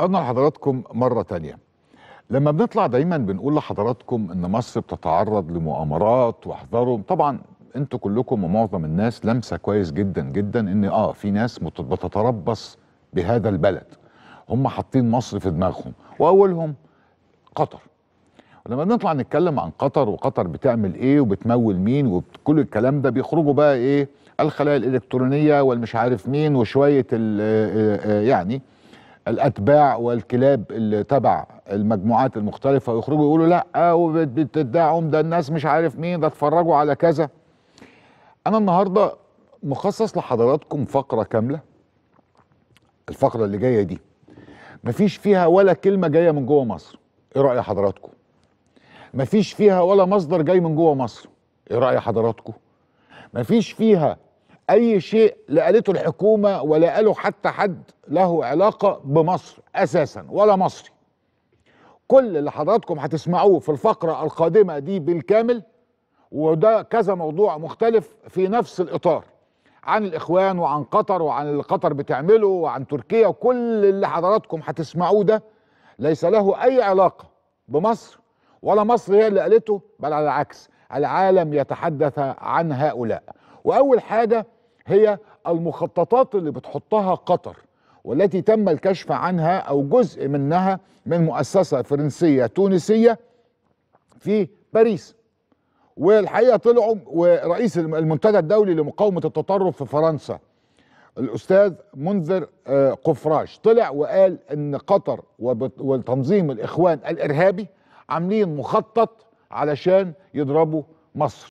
عدنا لحضراتكم مرة تانية. لما بنطلع دايما بنقول لحضراتكم إن مصر بتتعرض لمؤامرات واحذروا طبعا أنتوا كلكم ومعظم الناس لمسة كويس جدا جدا إن آه في ناس بتتربص بهذا البلد. هم حاطين مصر في دماغهم وأولهم قطر. ولما بنطلع نتكلم عن قطر وقطر بتعمل إيه وبتمول مين وكل الكلام ده بيخرجوا بقى إيه الخلايا الإلكترونية والمش عارف مين وشوية ال- آه، آه، يعني الأتباع والكلاب اللي تبع المجموعات المختلفة ويخرجوا يقولوا لا وبتدعوا ده الناس مش عارف مين ده اتفرجوا على كذا. أنا النهارده مخصص لحضراتكم فقرة كاملة. الفقرة اللي جاية دي مفيش فيها ولا كلمة جاية من جوه مصر. إيه رأي حضراتكم؟ مفيش فيها ولا مصدر جاي من جوه مصر. إيه رأي حضراتكم؟ مفيش فيها أي شيء لا قالته الحكومة ولا قاله حتى حد له علاقة بمصر أساسا ولا مصري. كل اللي حضراتكم هتسمعوه في الفقرة القادمة دي بالكامل وده كذا موضوع مختلف في نفس الإطار عن الإخوان وعن قطر وعن اللي قطر بتعمله وعن تركيا وكل اللي حضراتكم هتسمعوه ده ليس له أي علاقة بمصر ولا مصر هي اللي قالته بل على العكس العالم يتحدث عن هؤلاء. وأول حاجة هي المخططات اللي بتحطها قطر والتي تم الكشف عنها أو جزء منها من مؤسسة فرنسية تونسية في باريس. والحقيقة طلعوا ورئيس المنتدى الدولي لمقاومة التطرف في فرنسا الأستاذ منذر آه، قفراش. طلع وقال إن قطر وتنظيم الإخوان الإرهابي عاملين مخطط علشان يضربوا مصر.